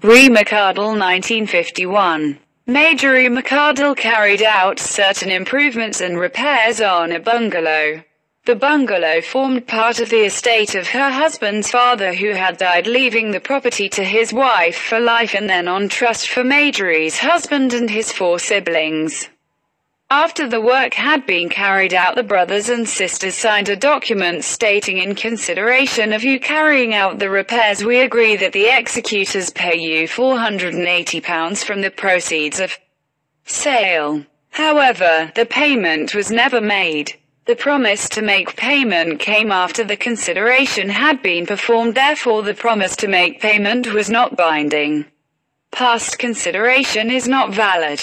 Re McArdle 1951. Major E. McArdle carried out certain improvements and repairs on a bungalow. The bungalow formed part of the estate of her husband's father who had died leaving the property to his wife for life and then on trust for Majorie's husband and his four siblings. After the work had been carried out the brothers and sisters signed a document stating in consideration of you carrying out the repairs we agree that the executors pay you £480 from the proceeds of sale. However, the payment was never made. The promise to make payment came after the consideration had been performed therefore the promise to make payment was not binding. Past consideration is not valid.